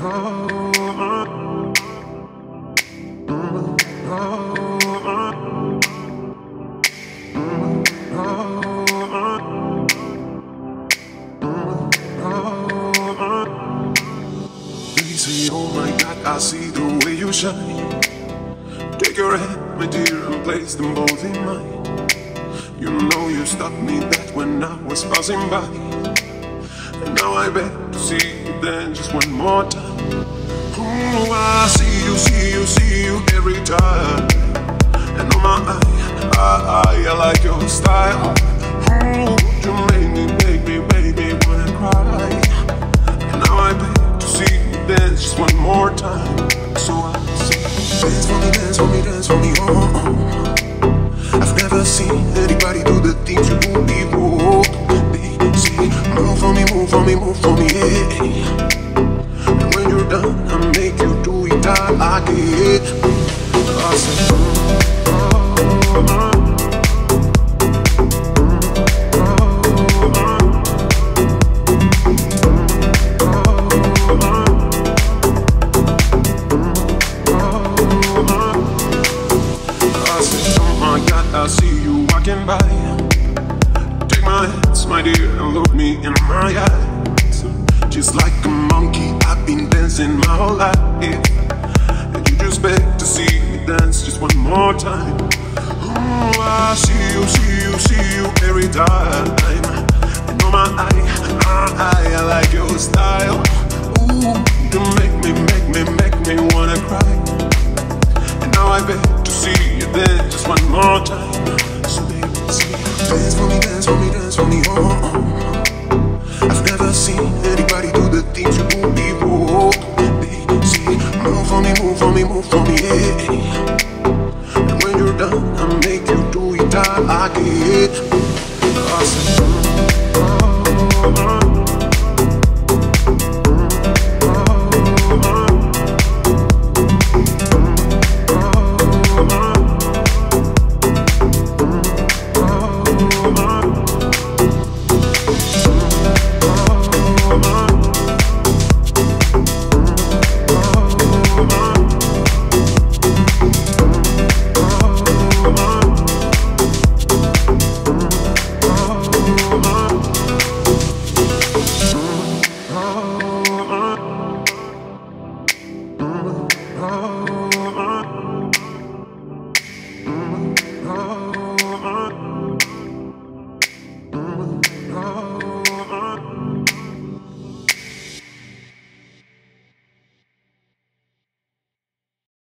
Say, oh my God, I see the way you shine. Take your hand, my dear, and place them both in mine. You know you stopped me that when I was passing by. And now I beg to see you then just one more time. Oh, I see you, see you, see you every time. And oh my, I, I, I like your style. Oh, you make me, make me, make me wanna cry. And now I beg to see you dance just one more time. So I say, dance for me, dance for me, dance for me, oh. oh. oh. I've never seen anybody do the things you do before. Oh, oh, they say, move for me, move for me, move for me, yeah. Done, I make you do it all. I oh. I said, oh my God, I see you walking by. Take my hands, my dear, and look me in my eyes. Just like a monkey, I've been dancing my whole life. And you just beg to see me dance just one more time. Oh, I see you, see you, see you every time. And oh my eye, my eye, I like your style. Ooh, you make me, make me, make me wanna cry. And now I beg to see you dance just one more time. So baby, say, dance for me, dance for me, dance for me, oh. oh. oh. Me, move for me. And when you're done, I make you do it all again. Say, Oh.